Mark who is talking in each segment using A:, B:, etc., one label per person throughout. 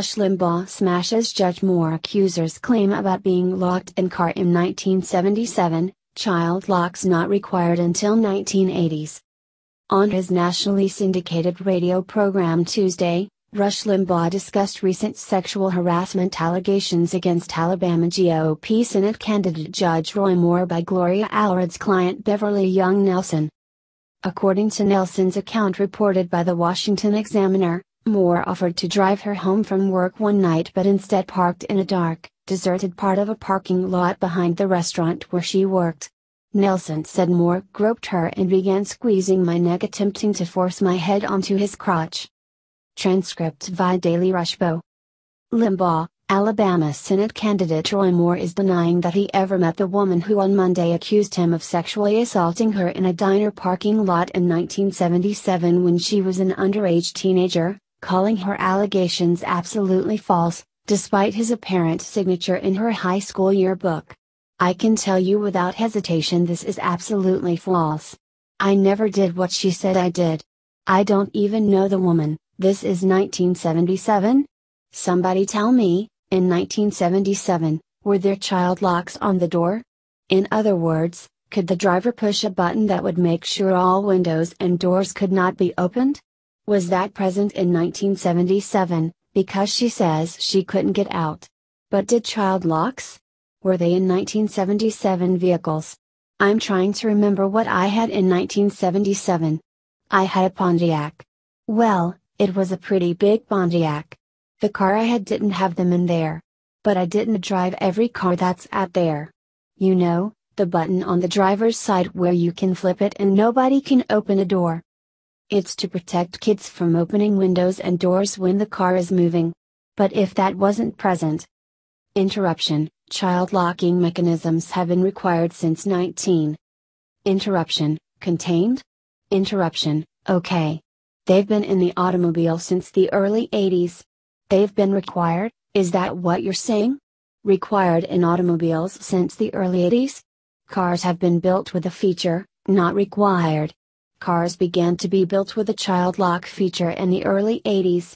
A: Rush Limbaugh smashes Judge Moore accusers' claim about being locked in car in 1977, child locks not required until 1980s. On his nationally syndicated radio program Tuesday, Rush Limbaugh discussed recent sexual harassment allegations against Alabama GOP Senate candidate Judge Roy Moore by Gloria Allred's client Beverly Young Nelson. According to Nelson's account reported by the Washington Examiner, Moore offered to drive her home from work one night but instead parked in a dark, deserted part of a parking lot behind the restaurant where she worked. Nelson said Moore groped her and began squeezing my neck attempting to force my head onto his crotch. Transcript via Daily Rushbo. Limbaugh, Alabama Senate candidate Roy Moore is denying that he ever met the woman who on Monday accused him of sexually assaulting her in a diner parking lot in 1977 when she was an underage teenager, calling her allegations absolutely false, despite his apparent signature in her high school yearbook. I can tell you without hesitation this is absolutely false. I never did what she said I did. I don't even know the woman. This is 1977? Somebody tell me, in 1977, were there child locks on the door? In other words, could the driver push a button that would make sure all windows and doors could not be opened? Was that present in 1977, because she says she couldn't get out? But did child locks? Were they in 1977 vehicles? I'm trying to remember what I had in 1977. I had a Pontiac. Well, it was a pretty big Pontiac. The car I had didn't have them in there. But I didn't drive every car that's out there. You know, the button on the driver's side where you can flip it and nobody can open a door. It's to protect kids from opening windows and doors when the car is moving. But if that wasn't present. Interruption Child locking mechanisms have been required since 19. Interruption Contained? Interruption, okay. They've been in the automobile since the early 80s. They've been required, is that what you're saying? Required in automobiles since the early 80s? Cars have been built with a feature, not required. Cars began to be built with a child lock feature in the early 80s.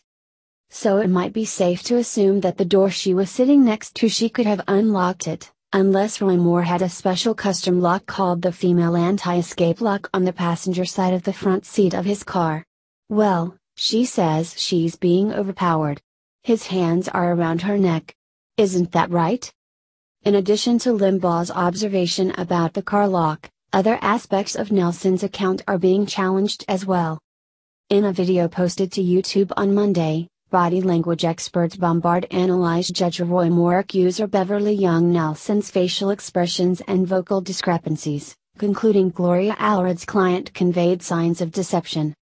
A: So it might be safe to assume that the door she was sitting next to she could have unlocked it, unless Roy Moore had a special custom lock called the female anti-escape lock on the passenger side of the front seat of his car. Well, she says she's being overpowered. His hands are around her neck. Isn't that right? In addition to Limbaugh's observation about the car lock, other aspects of Nelson's account are being challenged as well. In a video posted to YouTube on Monday, body language expert Bombard analyzed Judge Roy Moore accuser Beverly Young Nelson's facial expressions and vocal discrepancies, concluding Gloria Allred's client conveyed signs of deception.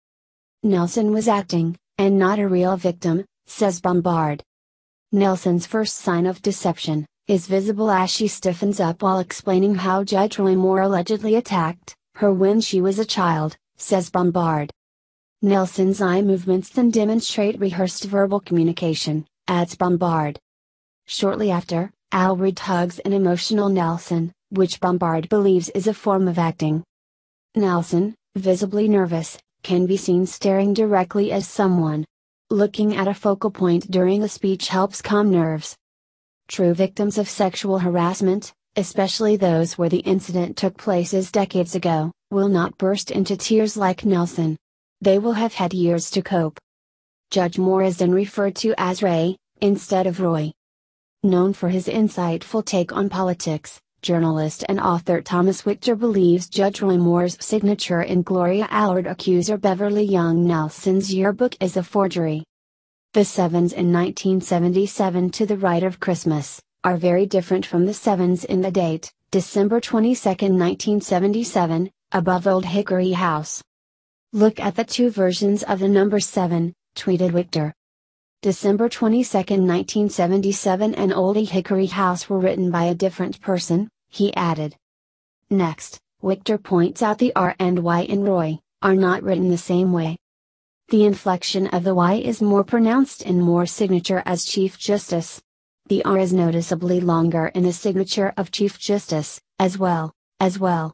A: Nelson was acting, and not a real victim, says Bombard. Nelson's first sign of deception is visible as she stiffens up while explaining how Judge Roy Moore allegedly attacked her when she was a child, says Bombard. Nelson's eye movements then demonstrate rehearsed verbal communication, adds Bombard. Shortly after, Allred hugs an emotional Nelson, which Bombard believes is a form of acting. Nelson, visibly nervous, can be seen staring directly at someone. Looking at a focal point during a speech helps calm nerves. True victims of sexual harassment, especially those where the incident took place as decades ago, will not burst into tears like Nelson. They will have had years to cope. Judge Moore is then referred to as Ray, instead of Roy. Known for his insightful take on politics, journalist and author Thomas Wictor believes Judge Roy Moore's signature in Gloria Allred accuser Beverly Young Nelson's yearbook is a forgery. The sevens in 1977 to the right of Christmas, are very different from the sevens in the date, December 22, 1977, above Old Hickory House. Look at the two versions of the number 7, tweeted Wictor. December 22, 1977 and Old Hickory House were written by a different person, he added. Next, Wictor points out the R and Y in Roy, are not written the same way. The inflection of the Y is more pronounced in Moore's signature as Chief Justice. The R is noticeably longer in the signature of Chief Justice, as well, as well.